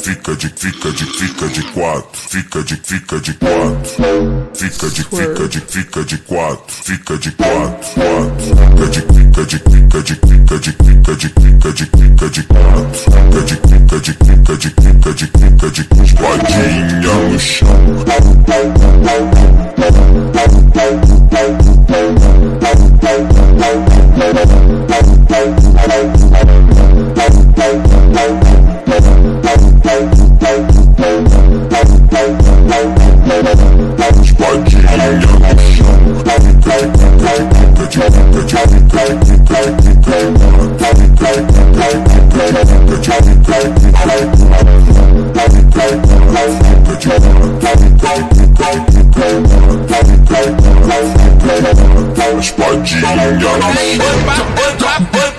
fica de, fica de, fica de quatro, fica de, fica de quatro, fica de, fica de, fica de quatro, fica de quatro, quatro, fica de, fica de, fica de, fica de, fica de, fica de, fica de quatro, fica de, fica de, fica de, fica de, fica de, espadinha no chão. Spike G, young, young, young,